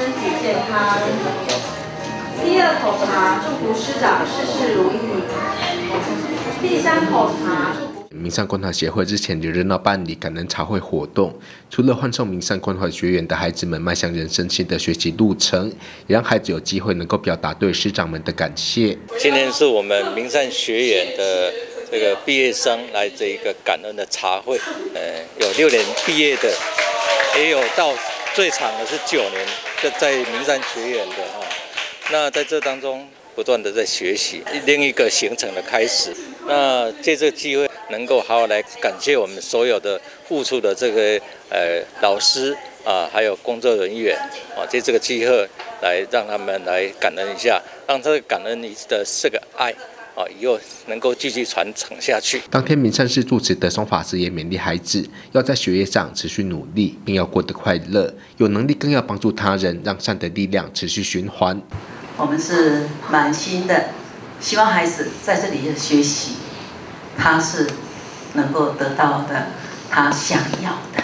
身体健康。第二口茶，祝福师长事事如意。第三口茶。名善关怀协会日前也热闹办理感恩茶会活动，除了欢送名善关怀学员的孩子们迈向人生新的学习路程，也让孩子有机会能够表达对师长们的感谢。今天是我们名善学员的这个毕业生来这一个感恩的茶会，呃，有六年毕业的，也有到最长的是九年，就在名山学院的哈。那在这当中不断的在学习，另一个行程的开始。那借这个机会。能够好好来感谢我们所有的付出的这个呃老师啊，还有工作人员啊，借这个机会来让他们来感恩一下，让这个感恩你的这个爱啊，以后能够继续传承下去。当天，明善寺住持德松法师也勉励孩子要在学业上持续努力，并要过得快乐，有能力更要帮助他人，让善的力量持续循环。我们是满心的希望孩子在这里学习。他是能够得到的，他想要的。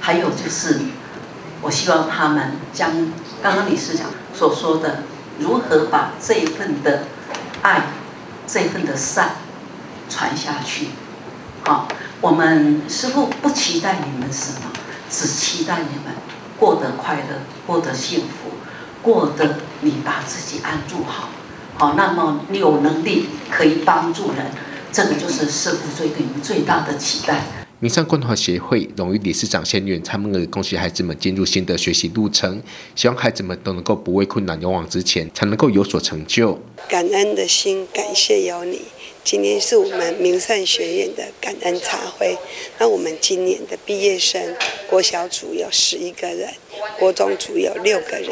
还有就是，我希望他们将刚刚李师长所说的，如何把这一份的爱、这份的善传下去。好，我们师父不期待你们什么，只期待你们过得快乐、过得幸福、过得你把自己安住好。好，那么你有能力可以帮助人。这个就是师父对你最大的期待。民善关怀协会荣誉理事长谢远参们恭喜孩子们进入新的学习路程，希望孩子们都能够不畏困难勇往直前，才能够有所成就。感恩的心，感谢有你。今天是我们明善学院的感恩茶会。那我们今年的毕业生，国小组有十一个人，国中组有六个人。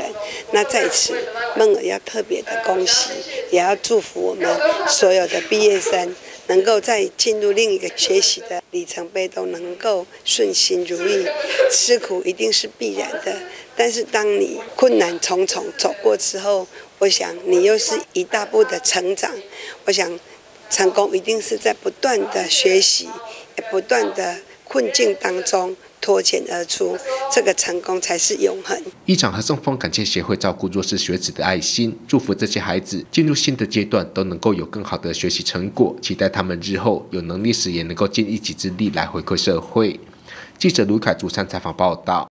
那在此，梦儿要特别的恭喜，也要祝福我们所有的毕业生。能够再进入另一个学习的里程碑都能够顺心如意，吃苦一定是必然的。但是当你困难重重走过之后，我想你又是一大步的成长。我想成功一定是在不断的学习，也不断的困境当中。脱茧而出，这个成功才是永恒。一场和中风感谢协会照顾弱势学子的爱心，祝福这些孩子进入新的阶段都能够有更好的学习成果，期待他们日后有能力时也能够尽一己之力来回馈社会。记者卢凯主山采访报道。